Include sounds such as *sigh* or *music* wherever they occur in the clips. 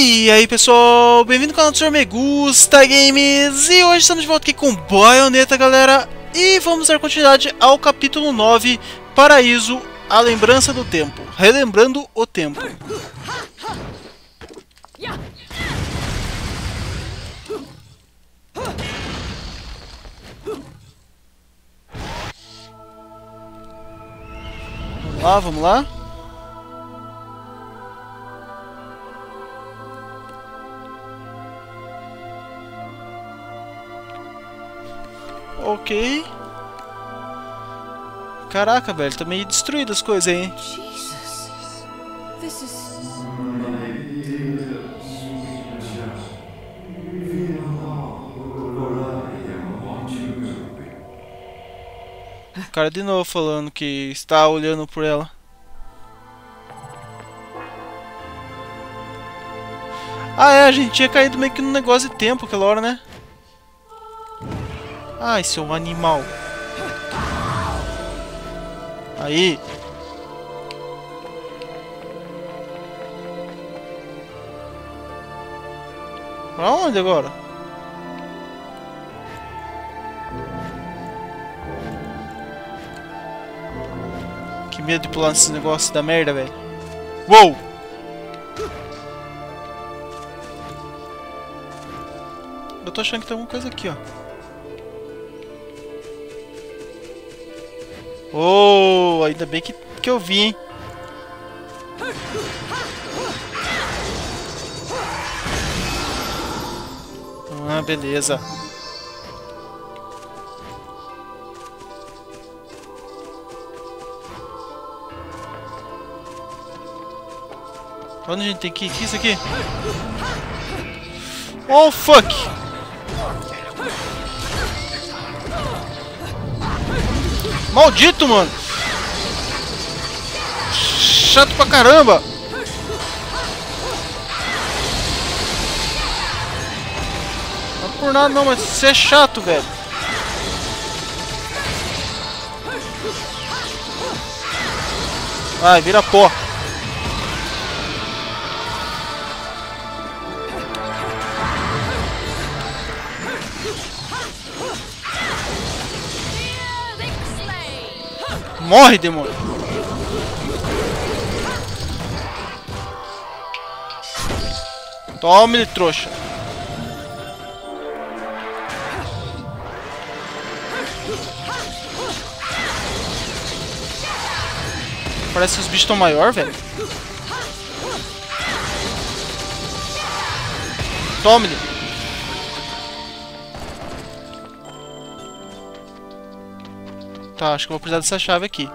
E aí pessoal, bem-vindo ao canal do Sr. Megusta Games. E hoje estamos de volta aqui com Bayonetta galera. E vamos dar continuidade ao capítulo 9 Paraíso, a lembrança do tempo. Relembrando o tempo. Vamos lá, vamos lá Ok. Caraca, velho, tá meio destruído as coisas aí. Jesus. O cara de novo falando que está olhando por ela. Ah é, a gente tinha caído meio que no negócio de tempo aquela hora, né? Ai, seu animal. Aí. Pra onde agora? Que medo de pular nesses negócios da merda, velho. Uou! Eu tô achando que tem alguma coisa aqui, ó. Oh, ainda bem que, que eu vi, hein? Ah, beleza. Onde a gente tem que ir? O que é isso aqui? Oh, fuck! Maldito, mano! Chato pra caramba! Não é por nada não, mas você é chato, velho. Vai, vira pó. Morre, demônio! Toma ele, trouxa! Parece que os bichos estão maior, velho. Toma ele! Tá, acho que eu vou precisar dessa chave aqui.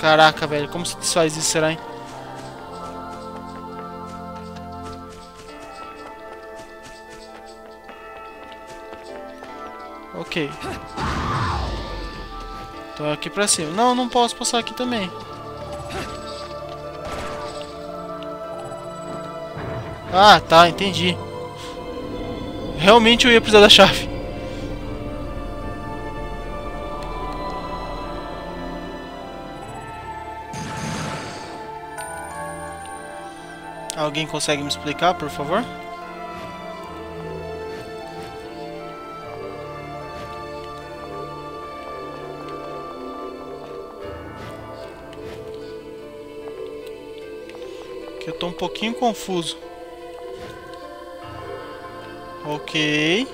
Caraca, velho, como se desfaz isso, será, hein? Ok. Tô aqui pra cima. Não, não posso passar aqui também. Ah, tá, entendi. Realmente eu ia precisar da chave. Alguém consegue me explicar, por favor? Tô um pouquinho confuso. Ok.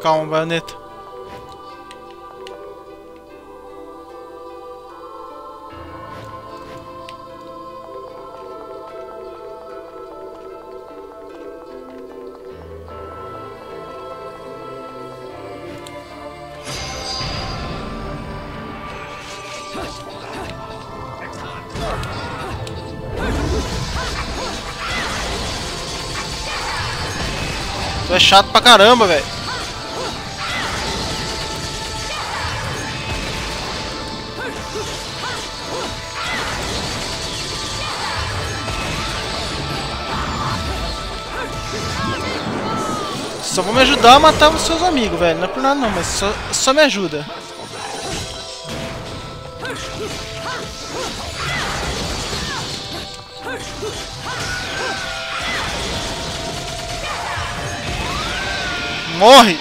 Calma, baioneta. chato pra caramba, velho. Só vou me ajudar a matar os seus amigos, velho. Não é por nada não, mas só, só me ajuda. Morre!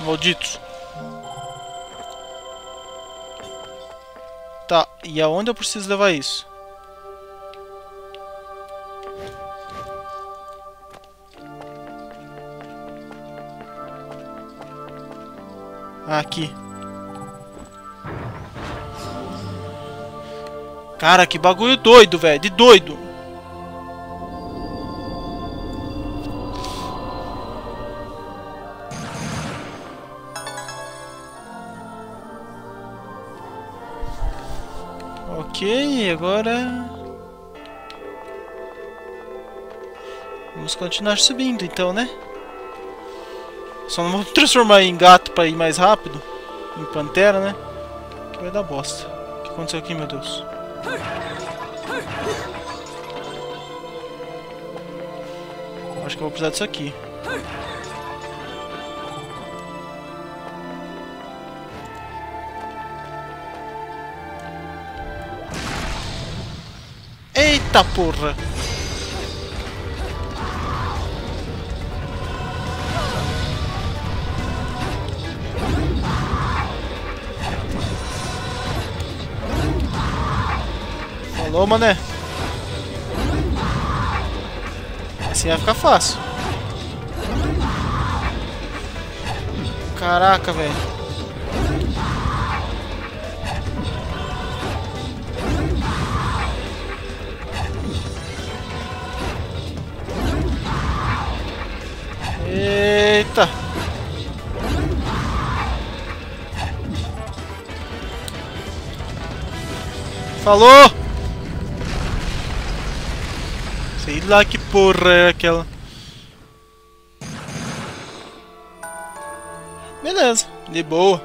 Malditos. Tá, e aonde eu preciso levar isso? Aqui. Cara, que bagulho doido, velho. De doido. Ok, agora... Vamos continuar subindo então, né? Só não vou transformar em gato pra ir mais rápido. Em pantera, né? Que vai dar bosta. O que aconteceu aqui, meu Deus? Acho que eu vou precisar disso aqui. Eita porra! Falou, mané. Assim vai ficar fácil. Caraca, velho. Falou! Sei lá que porra é aquela. Beleza, de boa.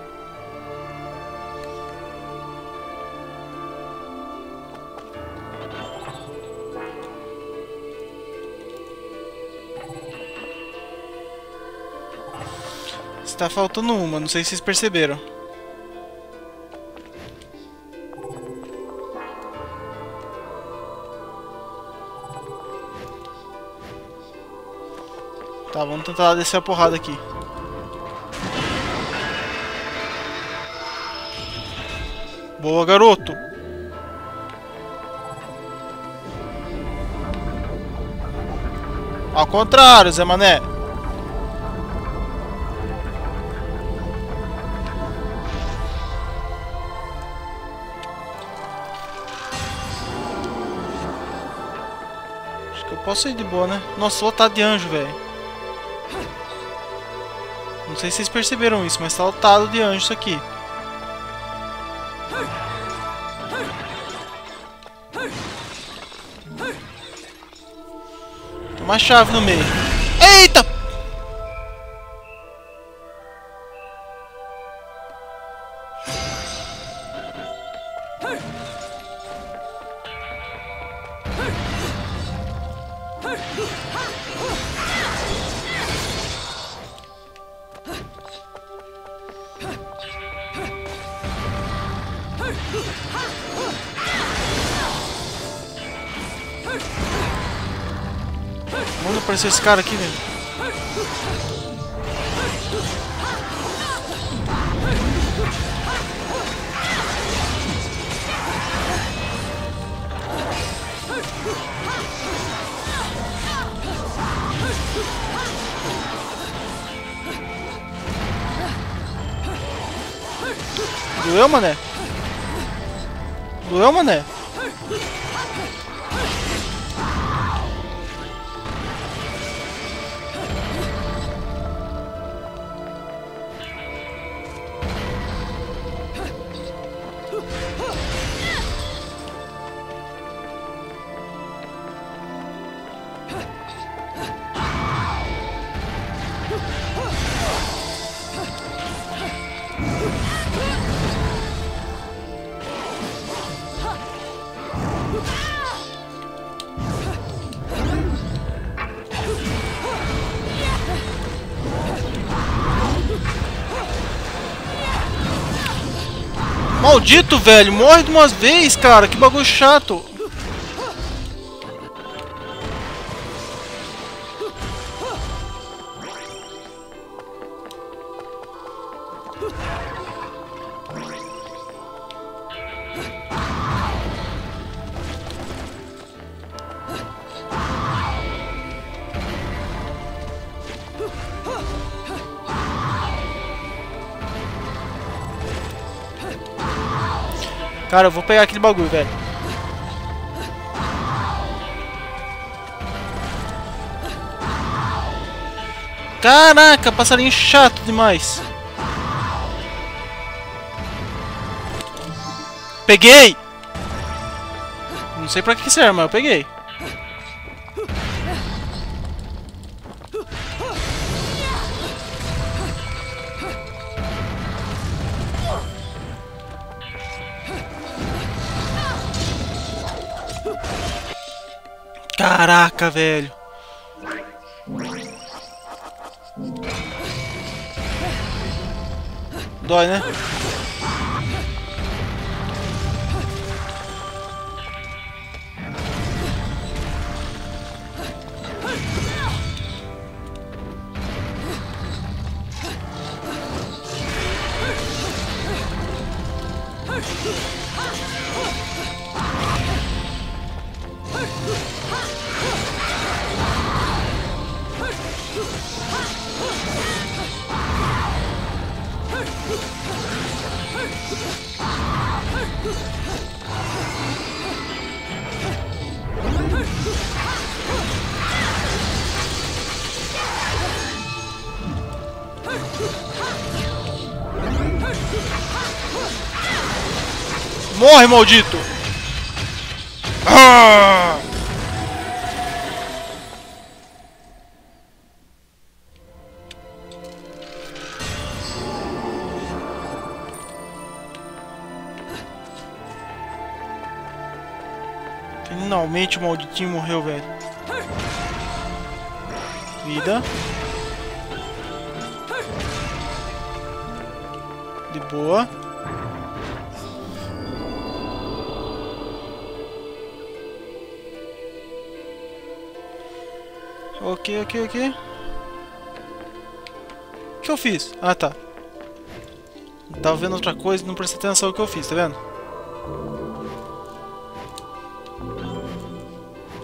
Está faltando uma, não sei se vocês perceberam. Tá, vamos tentar descer a porrada aqui. Boa, garoto. Ao contrário, Zé Mané. Acho que eu posso ir de boa, né? Nossa, lotado de anjo, velho. Sei se vocês perceberam isso, mas tá lotado de anjo isso aqui. Tem uma chave no meio. Esse cara aqui, velho? Doeu, mané? Doeu, mané? Maldito, velho! Morre de uma vez, cara! Que bagulho chato! Cara, eu vou pegar aquele bagulho, velho. Caraca, passarinho chato demais. Peguei! Não sei pra que serve, mas eu peguei. Caraca, velho. Dói, né? Morre, maldito! Ah! Finalmente o malditinho morreu, velho. Vida. De boa. Ok, ok, ok. O que eu fiz? Ah, tá. Tava vendo outra coisa e não prestei atenção no que eu fiz, tá vendo?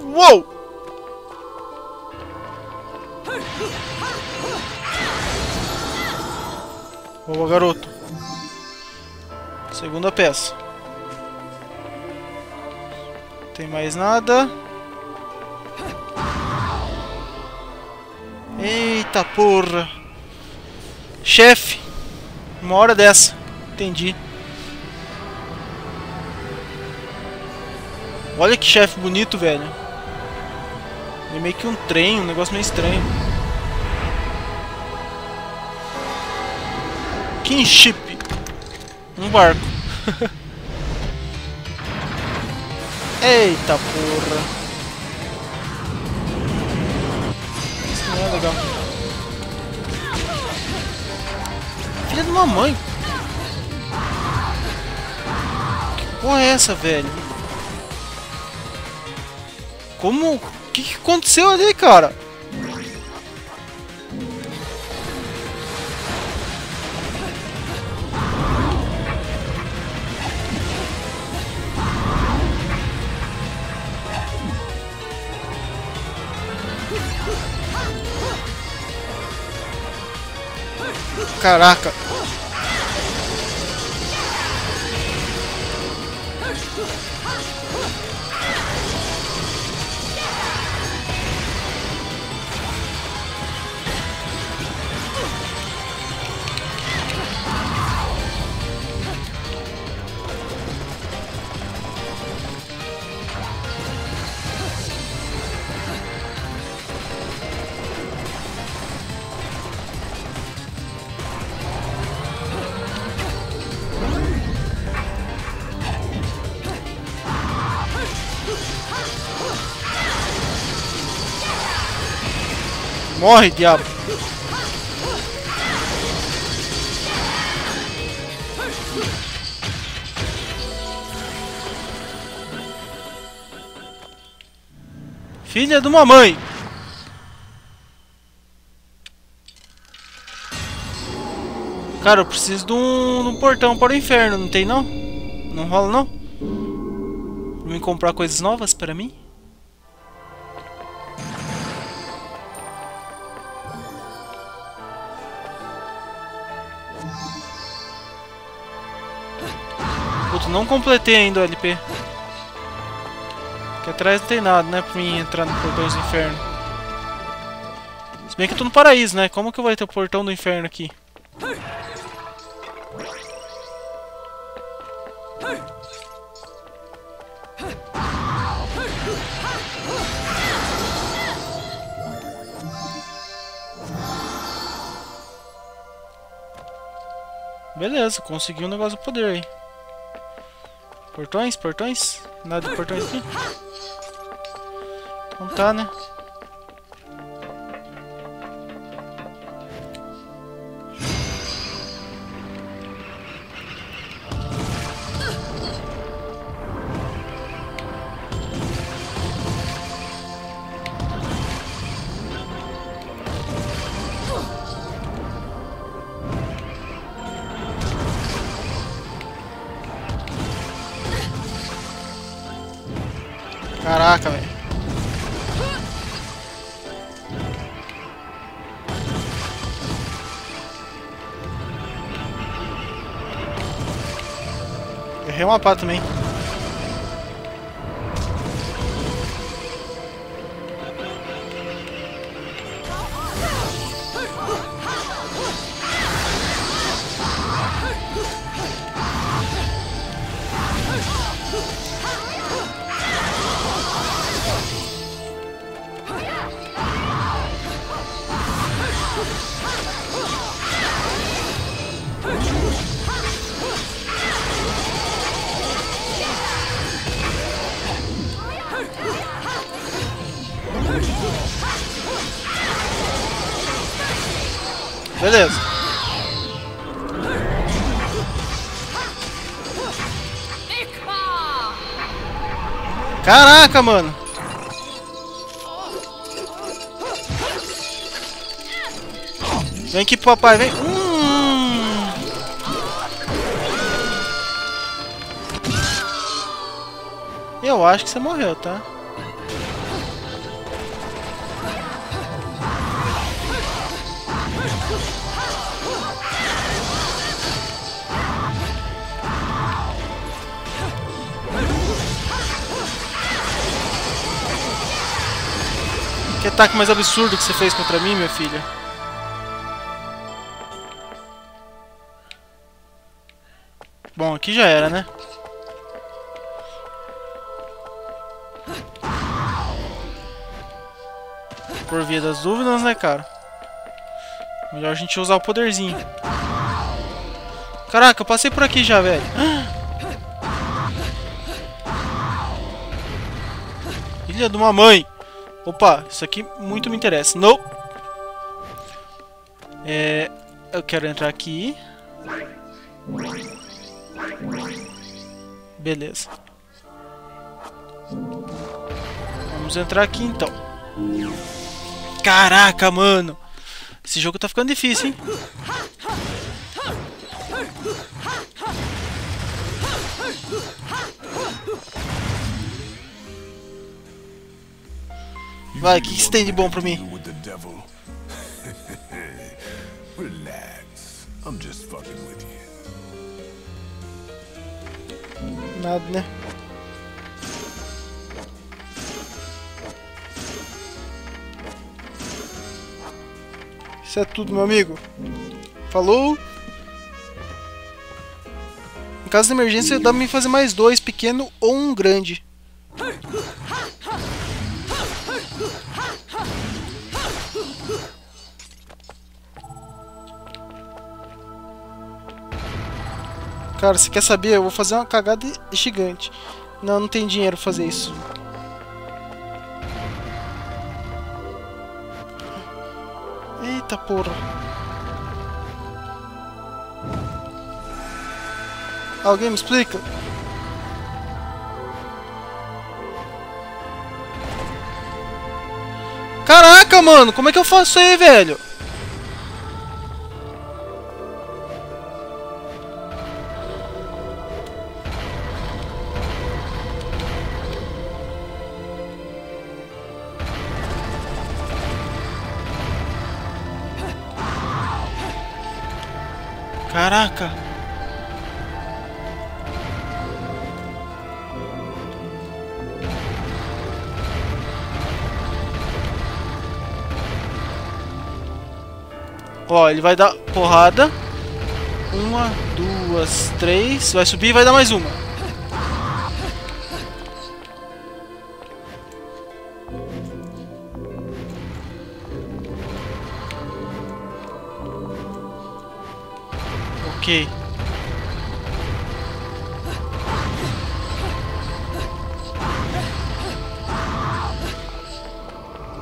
Uou! Boa, garoto. Segunda peça. Tem mais nada. Eita porra. Chefe. Uma hora dessa. Entendi. Olha que chefe bonito, velho. É meio que um trem, um negócio meio estranho. Kinship. Um barco. *laughs* Eita porra. Isso não é legal. Filha de uma mãe. Que porra é essa, velho? Como... O que, que aconteceu ali, cara? Caraca. Morre, diabo. Filha de uma mãe. Cara, eu preciso de um, de um portão para o inferno, não tem não? Não rola não? Me comprar coisas novas para mim? Puta, não completei ainda o LP. Aqui atrás não tem nada, né? Pra mim entrar no portão do inferno. Se bem que eu tô no paraíso, né? Como que eu vou ter o portão do inferno aqui? Beleza, consegui um negócio do poder aí. Portões, portões? Nada de portões aqui? Então tá, né? Uma pá também. Caraca, mano. Vem aqui, papai, vem. Hum. Eu acho que você morreu, tá? Ataque mais absurdo que você fez contra mim, minha filha. Bom, aqui já era, né? Por via das dúvidas, né, cara? Melhor a gente usar o poderzinho. Caraca, eu passei por aqui já, velho. *gasps* Filha de uma mãe. Opa, isso aqui muito me interessa. Não. É, eu quero entrar aqui. Beleza. Vamos entrar aqui então. Caraca, mano. Esse jogo tá ficando difícil, hein? Vai, o que, que você tem de bom pra mim? *laughs* Relax. I'm just fucking with you. Nada, né? Isso é tudo, meu amigo. Falou! Em caso de emergência, dá pra mim fazer mais dois, pequeno ou um grande. Cara, você quer saber? Eu vou fazer uma cagada gigante. Não, não tem dinheiro pra fazer isso. Eita porra. Alguém me explica? Caraca, mano, como é que eu faço aí, velho? Ó, ele vai dar porrada. Uma, duas, três. Vai subir e vai dar mais uma. Ok.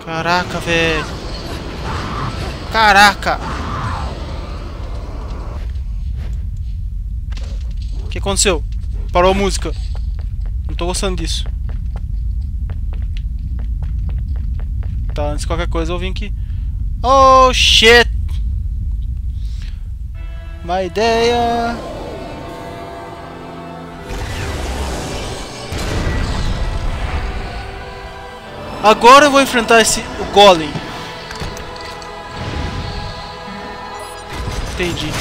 Caraca, velho. Caraca. O que aconteceu? Parou a música. Não tô gostando disso. Tá, antes de qualquer coisa eu vim aqui. Oh, shit! Uma ideia. Agora eu vou enfrentar esse o Golem. Entendi.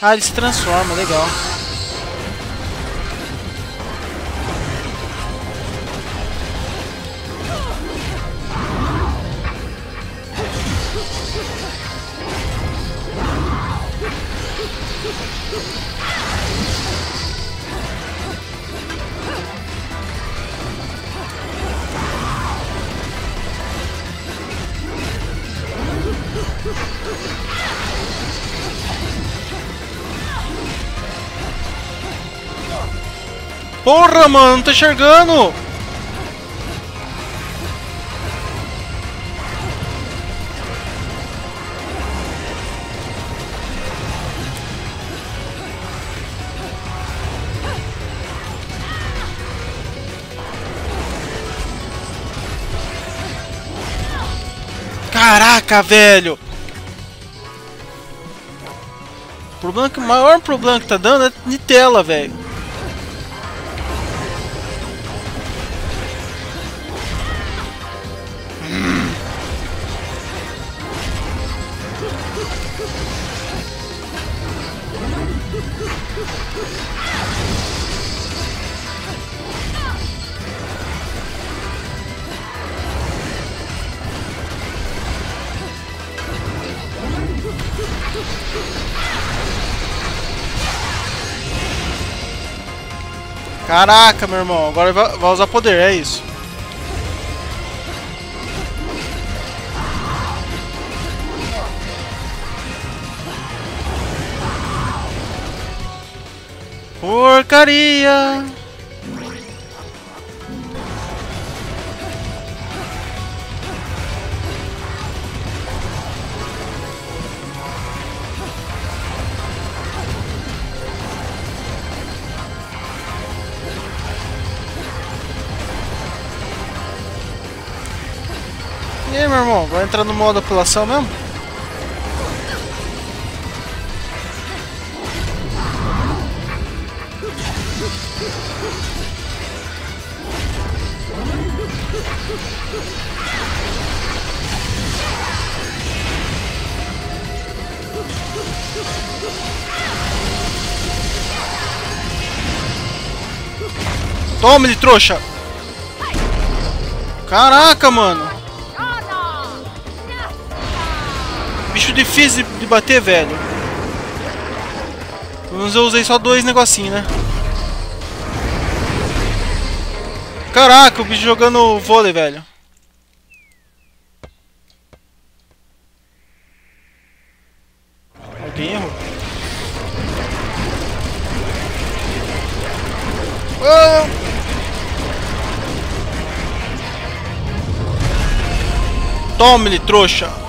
Ah, ele se transforma, legal. Porra, mano, não tô enxergando! Caraca, velho! O problema que o maior problema que tá dando é de tela, velho. Caraca, meu irmão, agora vai, usar poder, é isso. Porcaria! Entrar no modo apelação mesmo? Toma ele, trouxa! Caraca, mano! Difícil de bater, velho. Pelo menos eu usei só dois negocinhos, né? Caraca, o bicho jogando vôlei, velho. Alguém errou. Oh! Tome-lhe, trouxa!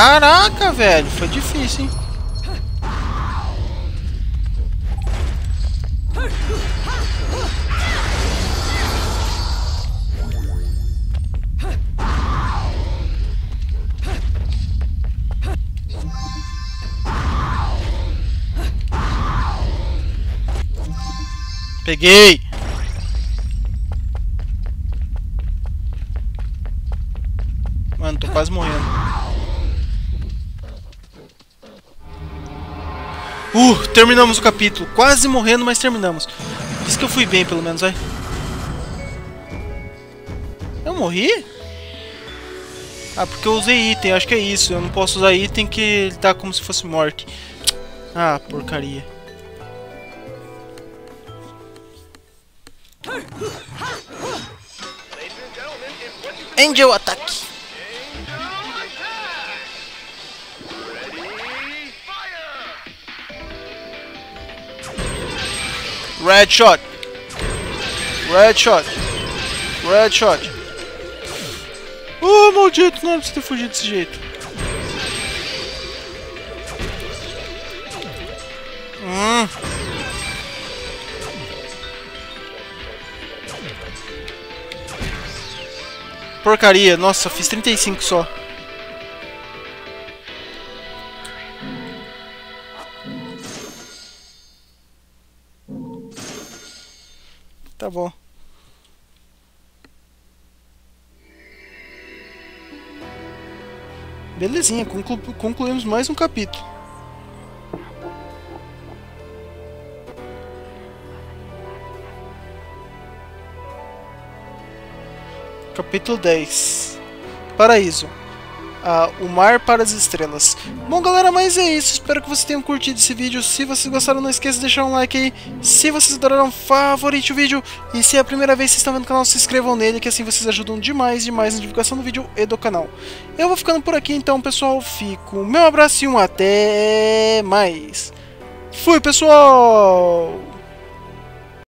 Caraca, velho. Foi difícil, hein? Peguei! Terminamos o capítulo. Quase morrendo, mas terminamos. Diz que eu fui bem, pelo menos, vai. Eu morri? Ah, porque eu usei item, acho que é isso. Eu não posso usar item que ele tá como se fosse morte. Ah, porcaria. Angel Red shot. Red shot. Red shot. Oh, maldito, não era pra ter fugido desse jeito. Hum. Porcaria, nossa, fiz 35 só. Tá bom. Belezinha, conclu concluímos mais um capítulo. Capítulo 10 Paraíso ah, O Mar para as Estrelas. Bom galera, mas é isso, espero que vocês tenham curtido esse vídeo. Se vocês gostaram, não esqueça de deixar um like aí. Se vocês adoraram, favorite o vídeo. E se é a primeira vez que vocês estão vendo o canal, se inscrevam nele Que assim vocês ajudam demais, demais na divulgação do vídeo e do canal. Eu vou ficando por aqui então pessoal, fico Meu abraço e um até mais. Fui pessoal!